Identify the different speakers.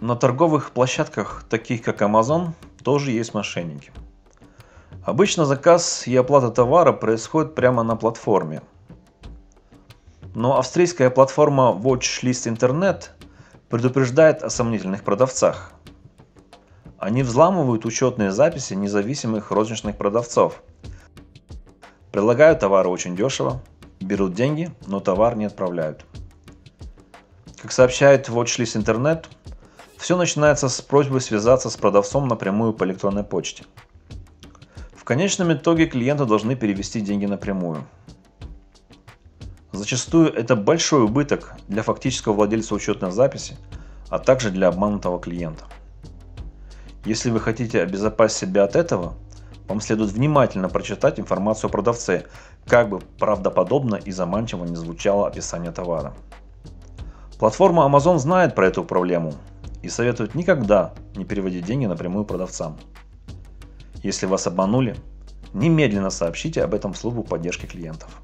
Speaker 1: На торговых площадках, таких как Amazon, тоже есть мошенники. Обычно заказ и оплата товара происходит прямо на платформе. Но австрийская платформа Watchlist Internet предупреждает о сомнительных продавцах. Они взламывают учетные записи независимых розничных продавцов. Предлагают товары очень дешево, берут деньги, но товар не отправляют. Как сообщает Watchlist Internet, все начинается с просьбы связаться с продавцом напрямую по электронной почте. В конечном итоге клиенты должны перевести деньги напрямую. Зачастую это большой убыток для фактического владельца учетной записи, а также для обманутого клиента. Если вы хотите обезопасить себя от этого, вам следует внимательно прочитать информацию о продавце, как бы правдоподобно и заманчиво не звучало описание товара. Платформа Amazon знает про эту проблему и советует никогда не переводить деньги напрямую продавцам. Если вас обманули, немедленно сообщите об этом в службу поддержки клиентов.